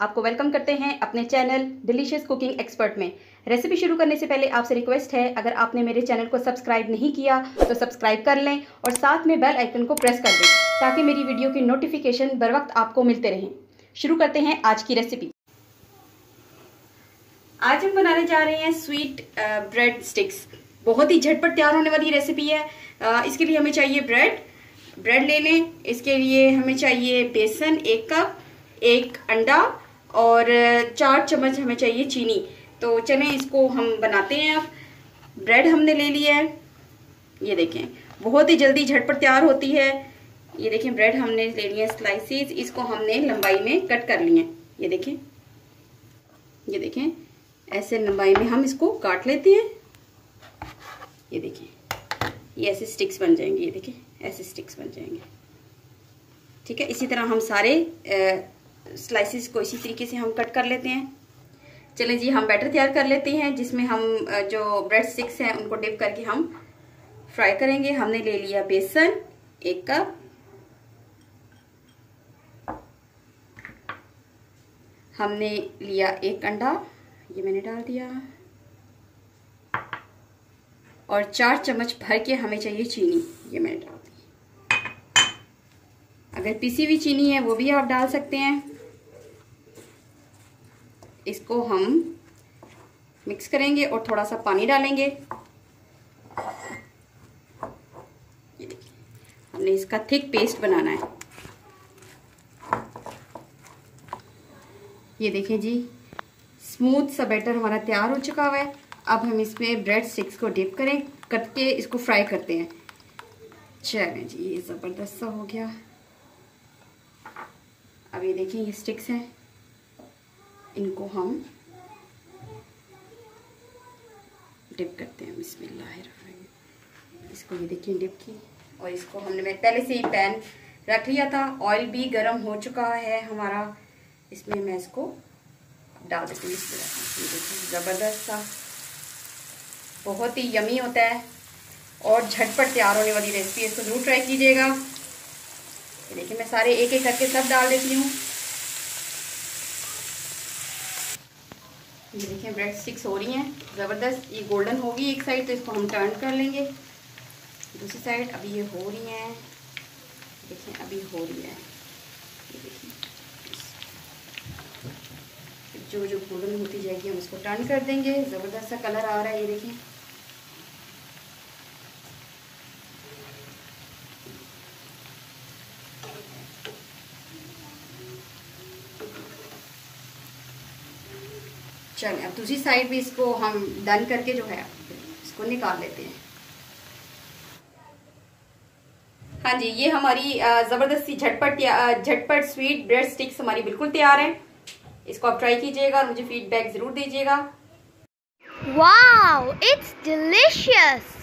आपको वेलकम करते हैं अपने चैनल डिलीशियस कुकिंग एक्सपर्ट में। रेसिपी शुरू करने से पहले आपसे रिक्वेस्ट है, अगर आपने मेरे चैनल को सब्सक्राइब नहीं किया तो सब्सक्राइब कर लें और साथ में बेल आइकन को प्रेस कर दें, ताकि मेरी वीडियो की नोटिफिकेशन बर वक्त आपको मिलते रहें। शुरू करते हैं आज की रेसिपी आज हम बनाने जा रहे हैं स्वीट ब्रेड स्टिक्स बहुत ही झटपट तैयार होने वाली रेसिपी है। इसके लिए हमें चाहिए ब्रेड ब्रेड ले लें। इसके लिए हमें चाहिए बेसन, एक कप एक अंडा और चार चम्मच हमें चाहिए चीनी। तो चलें, इसको हम बनाते हैं अब। ब्रेड हमने ले लिया है। ये देखें, बहुत ही जल्दी झटपट तैयार होती है। ये देखें, ब्रेड हमने ले लिया स्लाइसिस। इसको हमने लंबाई में कट कर लिए ये देखें ये देखें, ऐसे लंबाई में हम इसको काट लेते हैं। ये देखें, ये ऐसे स्टिक्स बन जाएँगे। ये देखें, ऐसे स्टिक्स बन जाएँगे। ठीक है, इसी तरह हम सारे स्लाइसिस को इसी तरीके से हम कट कर लेते हैं। चले जी, हम बैटर तैयार कर लेते हैं, जिसमें हम जो ब्रेड स्टिक्स हैं, उनको डिप करके हम फ्राई करेंगे। हमने ले लिया बेसन, एक कप हमने लिया एक अंडा, ये मैंने डाल दिया। और चार चम्मच भर के हमें चाहिए चीनी, ये मैंने डाल दी। अगर पिसी हुई चीनी है, वो भी आप डाल सकते हैं। इसको हम मिक्स करेंगे और थोड़ा सा पानी डालेंगे। हमने इसका थिक पेस्ट बनाना है। ये देखें जी, स्मूथ सा बैटर हमारा तैयार हो चुका हुआ है। अब हम इसमें ब्रेड स्टिक्स को डिप करें, करके इसको फ्राई करते हैं। चलें जी, ये ज़बरदस्त सा हो गया। अब ये देखें ये स्टिक्स हैं। इनको हम डिप करते हैं। बिस्मिल्लाह इसको ये देखिए डिप की। और इसको हमने मैं पहले से ही पैन रख लिया था। ऑयल भी गर्म हो चुका है हमारा। इसमें मैं इसको डाल देती हूँ। ज़बरदस्त सा। बहुत ही यमी होता है। और झटपट तैयार होने वाली रेसिपी इसको ज़रूर ट्राई कीजिएगा। देखिए, मैं सारे एक एक करके सब डाल देती हूँ। ये देखिए ब्रेड स्टिक्स हो रही हैं। ज़बरदस्त, ये गोल्डन होगी एक साइड तो इसको हम टर्न कर लेंगे। दूसरी साइड अभी ये हो रही हैं। देखिए, अभी हो रही है। जो जो गोल्डन होती जाएगी, हम उसको टर्न कर देंगे। ज़बरदस्त सा कलर आ रहा है, ये देखिए। चलें, अब दूसरी साइड भी इसको हम डन करके जो है, इसको निकाल लेते हैं। हाँ जी, ये हमारी ज़बरदस्ती झटपट झटपट स्वीट ब्रेड स्टिक्स हमारी बिल्कुल तैयार है। इसको आप ट्राई कीजिएगा और मुझे फीडबैक ज़रूर दीजिएगा। Wow it's delicious